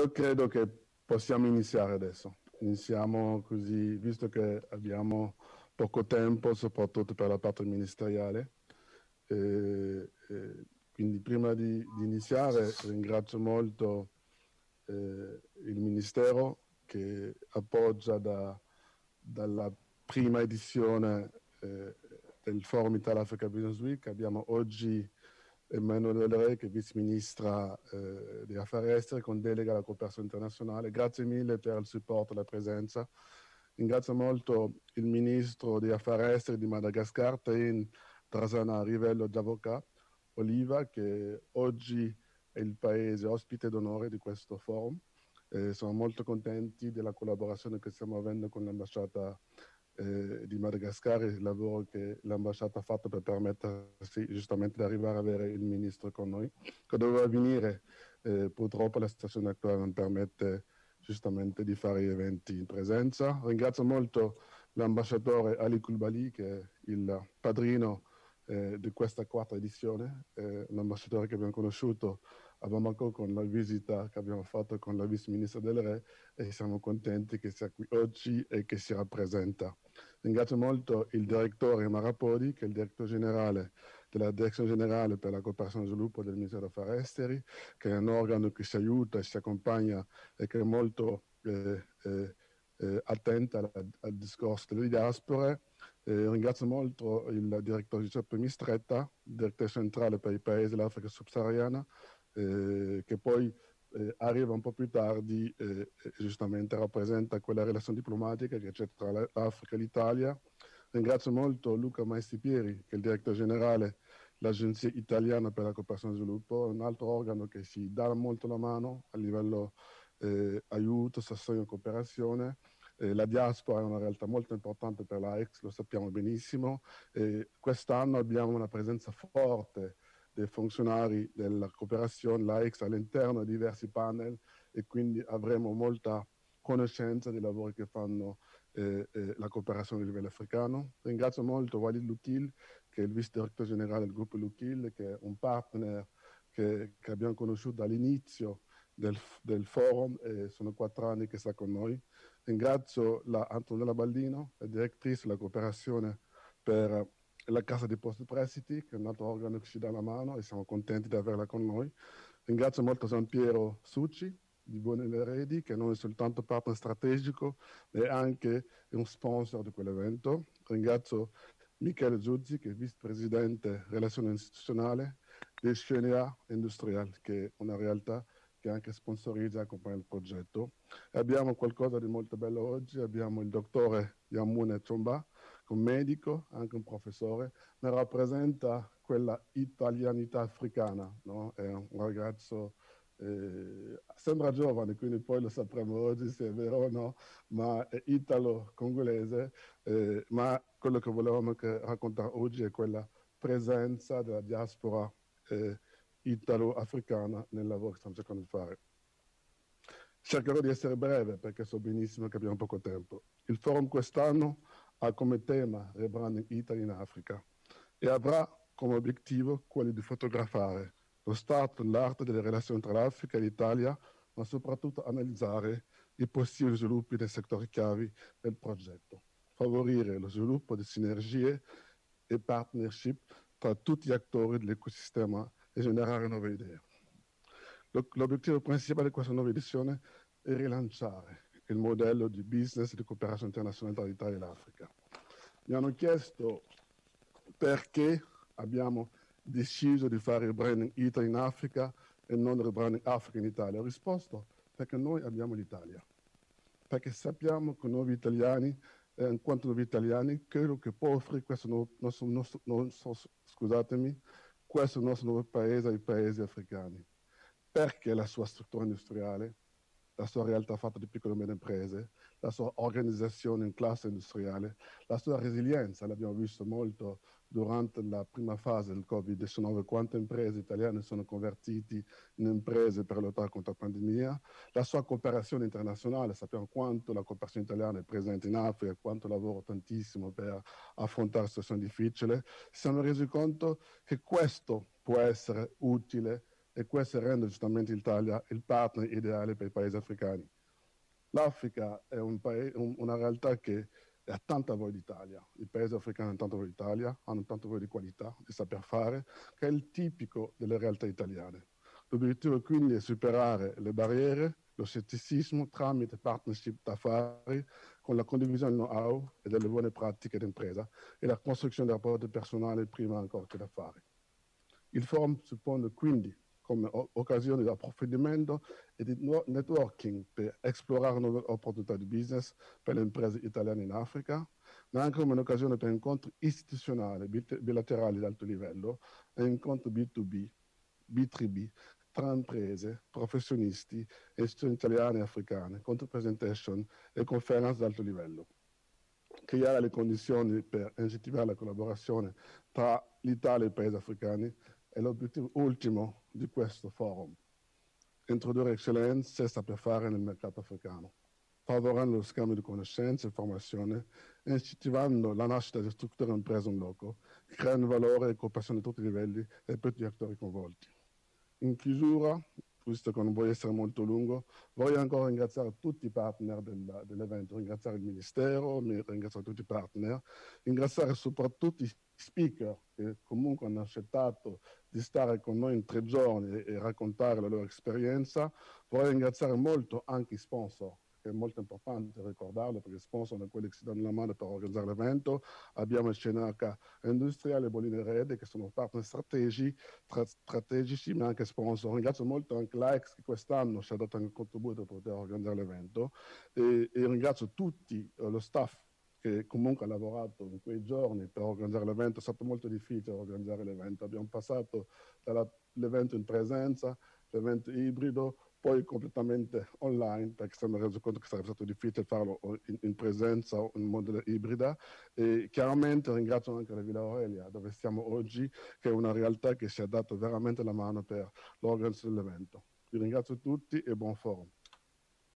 Io credo che possiamo iniziare adesso. Iniziamo così, visto che abbiamo poco tempo, soprattutto per la parte ministeriale. Eh, eh, quindi prima di, di, iniziare ringrazio molto eh, il Ministero che appoggia da, dalla prima edizione eh, del Forum Italia-Africa Business Week. Abbiamo oggi Emanuele è vice ministra eh, degli affari esteri con delega alla cooperazione internazionale. Grazie mille per il supporto e la presenza. Ringrazio molto il ministro degli affari esteri di Madagascar, Tain Trasana Rivello Giavoca Oliva, che oggi è il paese ospite d'onore di questo forum. Eh, siamo molto contenti della collaborazione che stiamo avendo con l'ambasciata eh, di Madagascar il lavoro che l'ambasciata ha fatto per permettersi giustamente di arrivare ad avere il ministro con noi, che doveva venire, eh, purtroppo la situazione attuale non permette giustamente di fare gli eventi in presenza. Ringrazio molto l'ambasciatore Ali Kulbali, che è il padrino eh, di questa quarta edizione, eh, un ambasciatore che abbiamo conosciuto a Bamako con la visita che abbiamo fatto con la vice ministra del Re e siamo contenti che sia qui oggi e che si rappresenta. Ringrazio molto il direttore Marapodi, che è il direttore generale della Direzione Generale per la Cooperazione e lo Sviluppo del Ministero degli Affari Esteri, che è un organo che si aiuta si accompagna e che è molto eh, eh, eh, attenta al, al, discorso delle diaspore. ringrazio molto il direttore Giuseppe Mistretta, direttore centrale per i paesi dell'Africa subsahariana, eh, che poi eh, arriva un po' più tardi e giustamente rappresenta quella relazione diplomatica che c'è tra l'Africa e l'Italia. Ringrazio molto Luca Maestipieri, che è il direttore generale dell'Agenzia Italiana per la Cooperazione e lo Sviluppo, un altro organo che si dà molto la mano a livello eh, aiuto, sostegno e cooperazione. Eh, la diaspora è una realtà molto importante per l'AEX, lo sappiamo benissimo. quest'anno abbiamo una presenza forte dei funzionari della cooperazione, l'AEX all'interno di diversi panel e quindi avremo molta conoscenza dei lavori che fanno eh, eh, la cooperazione a livello africano. Ringrazio molto Walid Lukil, che è il vice direttore generale del gruppo Lukil, che è un partner che, che abbiamo conosciuto dall'inizio del, del, forum e sono quattro anni che sta con noi. Ringrazio la Antonella Baldino, la direttrice della cooperazione per la Casa di Posti Prestiti, che è un altro organo che ci dà la mano e siamo contenti di averla con noi. Ringrazio molto Gian Piero Succi di Buone Eredi, che non è soltanto partner strategico, ma è anche un sponsor di quell'evento. Ringrazio Michele Giuzzi, che è vicepresidente relazione istituzionale del CNA Industrial, che è una realtà che anche sponsorizza e accompagna il progetto. E abbiamo qualcosa di molto bello oggi, abbiamo il dottore Yamune Chomba, un medico, anche un professore, ma rappresenta quella italianità africana, no? è un ragazzo, eh, sembra giovane, quindi poi lo sapremo oggi se è vero o no, ma è italo-congolese, eh, ma quello che volevamo raccontare oggi è quella presenza della diaspora eh, italo-africana nel lavoro che stiamo cercando di fare. Cercherò di essere breve perché so benissimo che abbiamo poco tempo. Il forum quest'anno ha come tema Rebranding Italy in Africa e avrà come obiettivo quello di fotografare lo stato e l'arte delle relazioni tra l'Africa e l'Italia, ma soprattutto analizzare i possibili sviluppi nei settori chiavi del progetto, favorire lo sviluppo di sinergie e partnership tra tutti gli attori dell'ecosistema e generare nuove idee. L'obiettivo principale di questa nuova edizione è rilanciare il modello di business di cooperazione internazionale tra l'Italia e l'Africa. Mi hanno chiesto perché abbiamo deciso di fare il branding Italy in Africa e non il branding Africa in Italia. Ho risposto perché noi abbiamo l'Italia, perché sappiamo che noi italiani, eh, in quanto noi italiani, quello che può offrire questo nostro, nostro, nostro, scusatemi, questo nostro nuovo paese ai paesi africani. Perché la sua struttura industriale, la sua realtà fatta di piccole e medie imprese, la sua organizzazione in classe industriale, la sua resilienza, l'abbiamo visto molto durante la prima fase del Covid-19, quante imprese italiane sono convertite in imprese per lottare contro la pandemia, la sua cooperazione internazionale, sappiamo quanto la cooperazione italiana è presente in Africa, quanto lavoro tantissimo per affrontare situazioni difficili, ci siamo resi conto che questo può essere utile e questo rende giustamente l'Italia il partner ideale per i paesi africani. L'Africa è un paese, un, una realtà che ha tanta voglia d'Italia, i paesi africani hanno tanta voglia d'Italia, hanno tanta voglia di qualità, di saper fare, che è il tipico delle realtà italiane. L'obiettivo quindi è superare le barriere, lo scetticismo tramite partnership d'affari con la condivisione del know-how e delle buone pratiche d'impresa e la costruzione del rapporto personale prima ancora che d'affari. Il forum suppone quindi come occasione di approfondimento e di networking per esplorare nuove opportunità di business per le imprese italiane in Africa, ma anche come un'occasione per incontri istituzionali bilaterali di alto livello e incontri B2B, B3B tra imprese, professionisti istituzioni italiane e africane, contro presentation e conference di alto livello. Creare le condizioni per incentivare la collaborazione tra l'Italia e i paesi africani è l'obiettivo ultimo di questo forum. Introdurre eccellenze e saper fare nel mercato africano, favorendo lo scambio di conoscenze e informazione, incentivando la nascita di strutture imprese in loco, creando valore e cooperazione a tutti i livelli e per tutti gli attori coinvolti. In chiusura, visto che non voglio essere molto lungo, voglio ancora ringraziare tutti i partner del, dell'evento, ringraziare il Ministero, ringraziare tutti i partner, ringraziare soprattutto i speaker che comunque hanno accettato di stare con noi in tre giorni e, e raccontare la loro esperienza. Vorrei ringraziare molto anche i sponsor è molto importante ricordarlo perché sponsor sono quelli che si danno la mano per organizzare l'evento. Abbiamo il CNH Industriale e Boline Rede che sono partner strategici, tra, strategici ma anche sponsor. Ringrazio molto anche l'AEX che quest'anno ci ha dato un contributo per poter organizzare l'evento e, e ringrazio tutti eh, lo staff che comunque ha lavorato in quei giorni per organizzare l'evento, è stato molto difficile organizzare l'evento, abbiamo passato dall'evento in presenza, l'evento ibrido, poi completamente online perché ci siamo resi conto che sarebbe stato difficile farlo in, in presenza o in modo ibrida e chiaramente ringrazio anche la Villa Aurelia dove siamo oggi che è una realtà che ci ha dato veramente la mano per l'organizzazione dell'evento. Vi ringrazio tutti e buon forum.